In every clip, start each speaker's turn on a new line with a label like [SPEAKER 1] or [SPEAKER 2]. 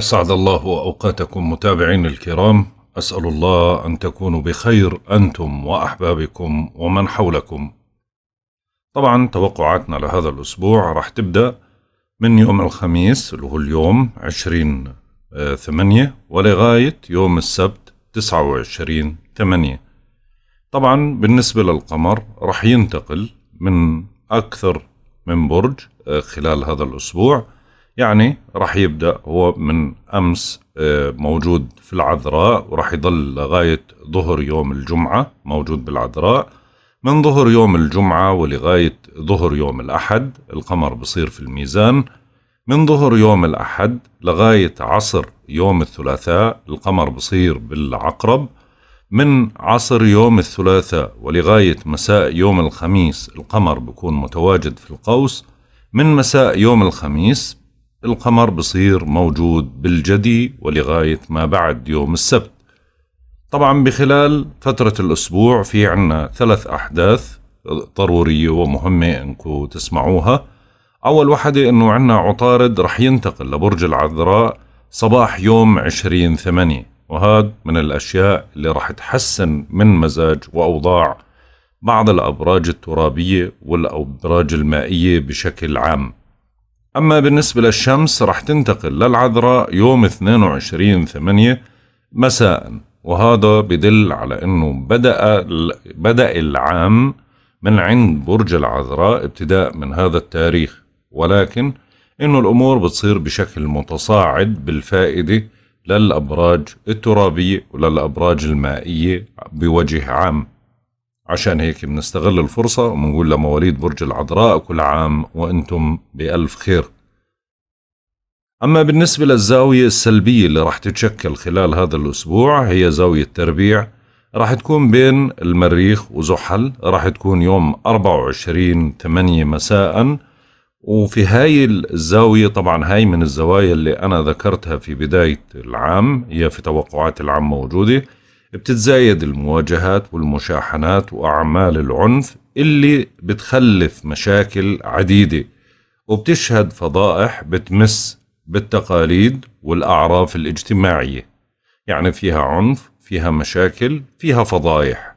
[SPEAKER 1] أسعد الله أوقاتكم متابعين الكرام. أسأل الله أن تكونوا بخير أنتم وأحبابكم ومن حولكم. طبعا توقعاتنا لهذا الأسبوع راح تبدأ من يوم الخميس اللي هو اليوم 20 ثمانية ولغاية يوم السبت 29 ثمانية. طبعا بالنسبة للقمر راح ينتقل من أكثر من برج آه، خلال هذا الأسبوع. يعني راح يبدأ هو من أمس آه، موجود في العذراء وراح يضل لغاية ظهر يوم الجمعة موجود بالعذراء. من ظهر يوم الجمعة ولغاية ظهر يوم الأحد القمر بصير في الميزان. من ظهر يوم الأحد لغاية عصر يوم الثلاثاء القمر بصير بالعقرب. من عصر يوم الثلاثاء ولغاية مساء يوم الخميس القمر بكون متواجد في القوس. من مساء يوم الخميس القمر بصير موجود بالجدي ولغاية ما بعد يوم السبت. طبعا بخلال فترة الأسبوع في عنا ثلاث أحداث ضرورية ومهمة أنكم تسمعوها. أول وحدة أنه عنا عطارد رح ينتقل لبرج العذراء صباح يوم عشرين ثمانية وهذا من الأشياء اللي رح تحسن من مزاج وأوضاع بعض الأبراج الترابية والأبراج المائية بشكل عام. أما بالنسبة للشمس رح تنتقل للعذراء يوم 22 ثمانية مساء. وهذا بدل على أنه بدأ, بدأ العام من عند برج العذراء ابتداء من هذا التاريخ. ولكن إنه الأمور بتصير بشكل متصاعد بالفائدة للأبراج الترابية وللأبراج المائية بوجه عام. عشان هيك بنستغل الفرصة وبنقول لمواليد برج العذراء كل عام وأنتم بألف خير. أما بالنسبة للزاوية السلبية اللي راح تتشكل خلال هذا الأسبوع هي زاوية تربيع راح تكون بين المريخ وزحل راح تكون يوم 24 8 مساء. وفي هاي الزاوية طبعا هاي من الزوايا اللي أنا ذكرتها في بداية العام هي في توقعات العام موجودة. بتتزايد المواجهات والمشاحنات وأعمال العنف اللي بتخلف مشاكل عديدة وبتشهد فضائح بتمس بالتقاليد والأعراف الاجتماعية. يعني فيها عنف فيها مشاكل فيها فضايح.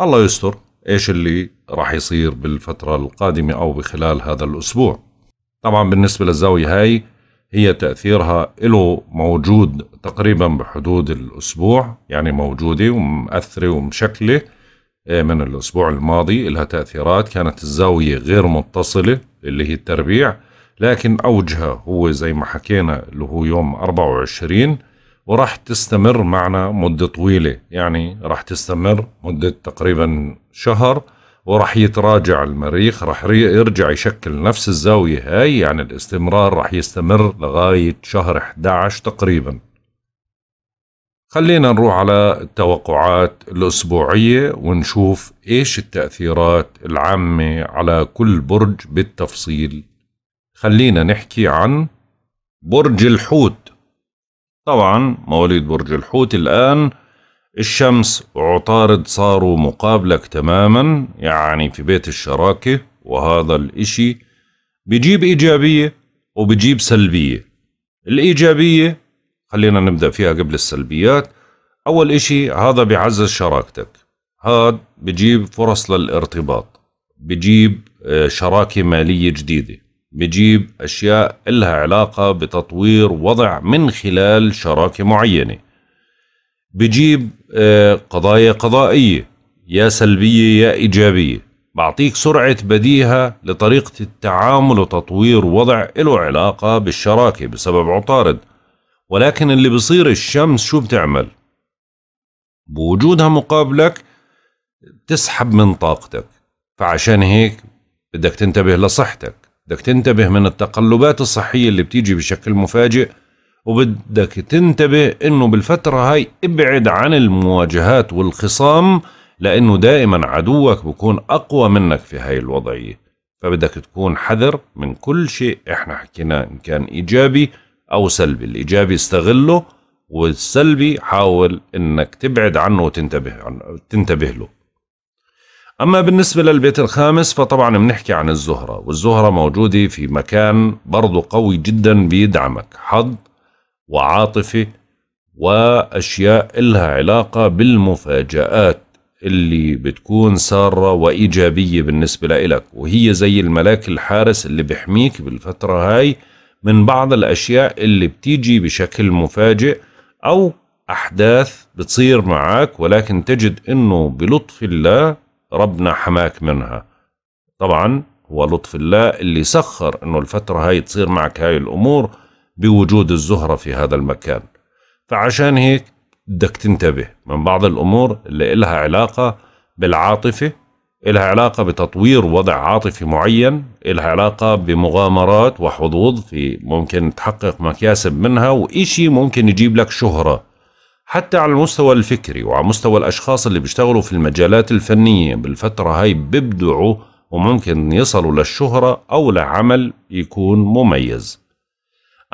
[SPEAKER 1] الله يستر إيش اللي راح يصير بالفترة القادمة أو بخلال هذا الأسبوع. طبعا بالنسبة للزاوية هاي هي تأثيرها له موجود تقريبا بحدود الأسبوع يعني موجودة ومأثرة ومشكلة آه، من الأسبوع الماضي لها تأثيرات. كانت الزاوية غير متصلة اللي هي التربيع لكن أوجها هو زي ما حكينا اللي هو يوم 24 وراح تستمر معنا مدة طويلة. يعني راح تستمر مدة تقريبا شهر وراح يتراجع المريخ راح يرجع يشكل نفس الزاوية هاي يعني الاستمرار راح يستمر لغاية شهر 11 تقريبا. خلينا نروح على التوقعات الأسبوعية ونشوف إيش التأثيرات العامة على كل برج بالتفصيل. خلينا نحكي عن برج الحوت. طبعا مواليد برج الحوت الآن الشمس وعطارد صاروا مقابلك تماما يعني في بيت الشراكة وهذا الإشي بيجيب إيجابية وبيجيب سلبية. الإيجابية خلينا نبدأ فيها قبل السلبيات أول إشي هذا بيعزز شراكتك. هذا بيجيب فرص للارتباط بيجيب آه، شراكة مالية جديدة بيجيب أشياء إلها علاقة بتطوير وضع من خلال شراكة معينة. بيجيب آه، قضايا قضائية يا سلبية يا إيجابية. بعطيك سرعة بديهة لطريقة التعامل وتطوير وضع له علاقة بالشراكة بسبب عطارد. ولكن اللي بصير الشمس شو بتعمل؟ بوجودها مقابلك تسحب من طاقتك. فعشان هيك بدك تنتبه لصحتك بدك تنتبه من التقلبات الصحية اللي بتيجي بشكل مفاجئ وبدك تنتبه إنه بالفترة هاي ابعد عن المواجهات والخصام لأنه دائما عدوك بكون أقوى منك في هاي الوضعية. فبدك تكون حذر من كل شيء إحنا حكيناه إن كان إيجابي أو سلبي. الإيجابي استغله والسلبي حاول إنك تبعد عنه وتنتبه عنه تنتبه له. أما بالنسبة للبيت الخامس فطبعا بنحكي عن الزهرة. والزهرة موجودة في مكان برضو قوي جدا بيدعمك. حظ وعاطفة وأشياء إلها علاقة بالمفاجآت اللي بتكون سارة وإيجابية بالنسبة لإلك. وهي زي الملاك الحارس اللي بيحميك بالفترة هاي من بعض الأشياء اللي بتيجي بشكل مفاجئ أو أحداث بتصير معك ولكن تجد أنه بلطف الله ربنا حماك منها. طبعا هو لطف الله اللي سخر أنه الفترة هاي تصير معك هاي الأمور بوجود الزهرة في هذا المكان. فعشان هيك بدك تنتبه من بعض الأمور اللي إلها علاقة بالعاطفة إلها علاقة بتطوير وضع عاطفي معين إلها علاقة بمغامرات وحظوظ في ممكن تحقق مكاسب منها وإشي ممكن يجيب لك شهرة. حتى على المستوى الفكري وعلى مستوى الأشخاص اللي بيشتغلوا في المجالات الفنية بالفترة هاي بيبدعوا وممكن يصلوا للشهرة أو لعمل يكون مميز.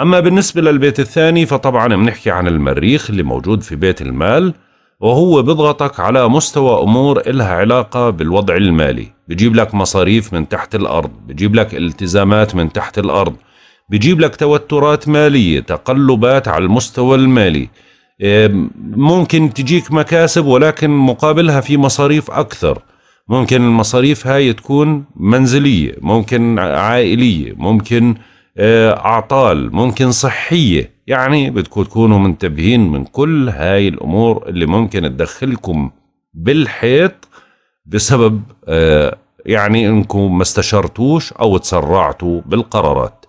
[SPEAKER 1] أما بالنسبة للبيت الثاني فطبعا بنحكي عن المريخ اللي موجود في بيت المال وهو بضغطك على مستوى أمور إلها علاقة بالوضع المالي. بجيب لك مصاريف من تحت الأرض بجيب لك التزامات من تحت الأرض بجيب لك توترات مالية تقلبات على المستوى المالي. ممكن تجيك مكاسب ولكن مقابلها في مصاريف أكثر. ممكن المصاريف هاي تكون منزلية ممكن عائلية ممكن أعطال ممكن صحية. يعني بدكم تكونوا منتبهين من كل هاي الأمور اللي ممكن تدخلكم بالحيط بسبب آه، يعني إنكم ما استشرتوش أو تسرعتوا بالقرارات.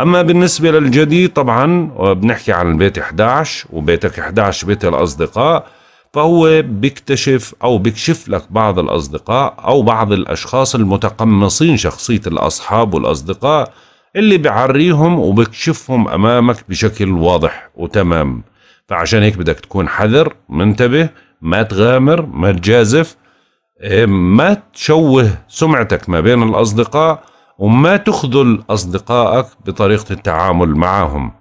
[SPEAKER 1] أما بالنسبة للجديد طبعا بنحكي عن البيت 11 وبيتك 11 بيت الأصدقاء فهو بيكتشف أو بيكشف لك بعض الأصدقاء أو بعض الأشخاص المتقمصين شخصية الأصحاب والأصدقاء اللي بعريهم وبكشفهم أمامك بشكل واضح وتمام. فعشان هيك بدك تكون حذر منتبه ما تغامر ما تجازف إيه، ما تشوه سمعتك ما بين الأصدقاء وما تخذل أصدقائك بطريقة التعامل معهم.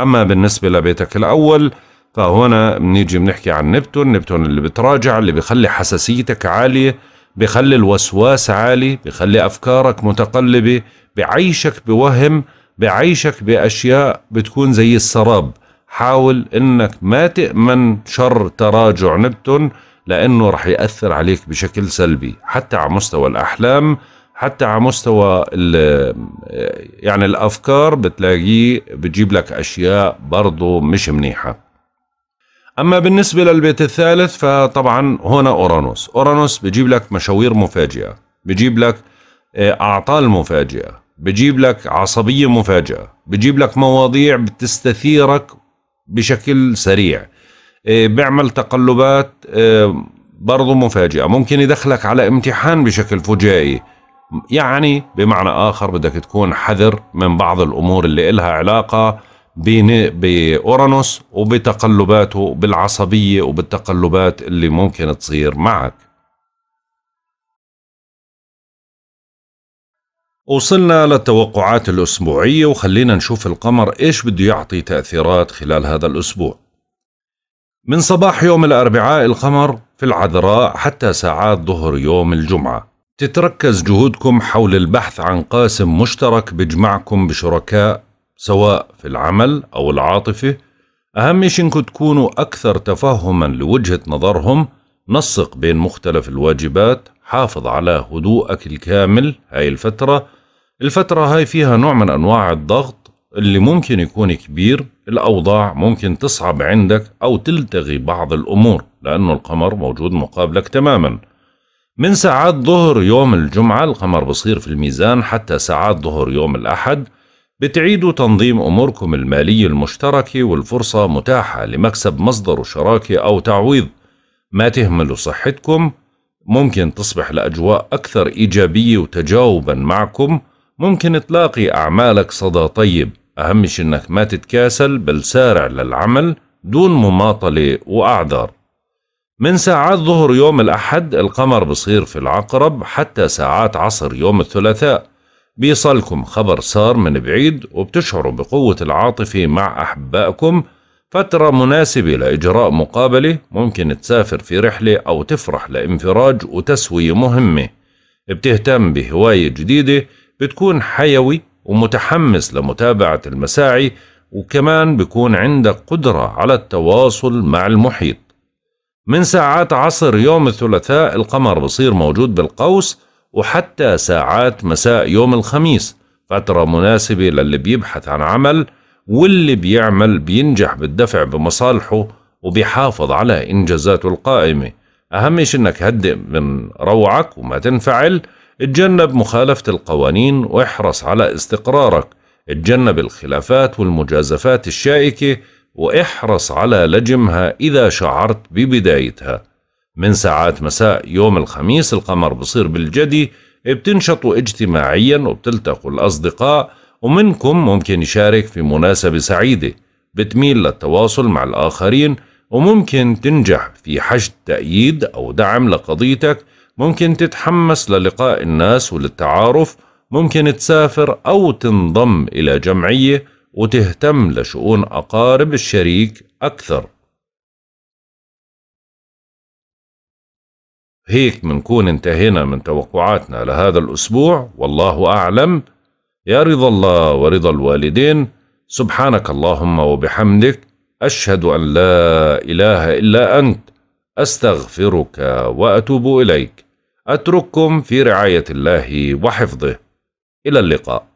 [SPEAKER 1] أما بالنسبة لبيتك الأول فهنا بنيجي بنحكي عن نبتون. نبتون اللي بتراجع اللي بخلي حساسيتك عالية بخلي الوسواس عالي بخلي أفكارك متقلبة بعيشك بوهم بعيشك بأشياء بتكون زي السراب. حاول إنك ما تأمن شر تراجع نبتون لأنه رح يأثر عليك بشكل سلبي حتى على مستوى الأحلام حتى على مستوى يعني الأفكار بتلاقيه بتجيب لك أشياء برضو مش منيحة. أما بالنسبة للبيت الثالث فطبعا هنا أورانوس. أورانوس بجيب لك مشاوير مفاجئة بجيب لك آه، اعطال مفاجئه بجيب لك عصبية مفاجئة بجيب لك مواضيع بتستثيرك بشكل سريع. إيه، بيعمل تقلبات إيه، برضو مفاجئة ممكن يدخلك على امتحان بشكل فجائي. يعني بمعنى آخر بدك تكون حذر من بعض الأمور اللي إلها علاقة بأورانوس وبتقلباته بالعصبية وبالتقلبات اللي ممكن تصير معك. وصلنا للتوقعات الأسبوعية وخلينا نشوف القمر إيش بده يعطي تأثيرات خلال هذا الأسبوع. من صباح يوم الأربعاء القمر في العذراء حتى ساعات ظهر يوم الجمعة. تتركز جهودكم حول البحث عن قاسم مشترك بجمعكم بشركاء سواء في العمل أو العاطفة. أهم شيء إنكم تكونوا أكثر تفهما لوجهة نظرهم. نسق بين مختلف الواجبات. حافظ على هدوءك الكامل هاي الفترة. الفترة هاي فيها نوع من أنواع الضغط اللي ممكن يكون كبير. الأوضاع ممكن تصعب عندك أو تلتغي بعض الأمور لأنه القمر موجود مقابلك تماما. من ساعات ظهر يوم الجمعة القمر بصير في الميزان حتى ساعات ظهر يوم الأحد بتعيدوا تنظيم أموركم المالية المشتركة والفرصة متاحة لمكسب مصدر شراكة أو تعويض. ما تهملوا صحتكم ممكن تصبح الأجواء أكثر إيجابية وتجاوبا معكم. ممكن تلاقي أعمالك صدى طيب. أهم شيء إنك ما تتكاسل بل سارع للعمل دون مماطلة وأعذار. من ساعات ظهر يوم الأحد القمر بصير في العقرب حتى ساعات عصر يوم الثلاثاء. بيصلكم خبر صار من بعيد وبتشعروا بقوة العاطفة مع أحبائكم. فترة مناسبة لإجراء مقابلة. ممكن تسافر في رحلة أو تفرح لانفراج وتسوية مهمة. بتهتم بهواية جديدة بتكون حيوي ومتحمس لمتابعة المساعي وكمان بيكون عندك قدرة على التواصل مع المحيط. من ساعات عصر يوم الثلاثاء القمر بصير موجود بالقوس وحتى ساعات مساء يوم الخميس فترة مناسبة للي بيبحث عن عمل واللي بيعمل بينجح بالدفع بمصالحه وبيحافظ على إنجازاته القائمة. أهم شيء إنك هدئ من روعك وما تنفعل اتجنب مخالفة القوانين واحرص على استقرارك. اتجنب الخلافات والمجازفات الشائكة واحرص على لجمها إذا شعرت ببدايتها. من ساعات مساء يوم الخميس القمر بصير بالجدي بتنشطوا اجتماعيا وبتلتقوا الأصدقاء ومنكم ممكن يشارك في مناسبة سعيدة. بتميل للتواصل مع الآخرين وممكن تنجح في حشد تأييد أو دعم لقضيتك ممكن تتحمس للقاء الناس وللتعارف ممكن تسافر أو تنضم إلى جمعية وتهتم لشؤون أقارب الشريك أكثر. هيك منكون انتهينا من توقعاتنا لهذا الأسبوع والله أعلم. يا رضا الله ورضا الوالدين سبحانك اللهم وبحمدك أشهد أن لا إله إلا أنت. أستغفرك وأتوب إليك. أترككم في رعاية الله وحفظه. إلى اللقاء.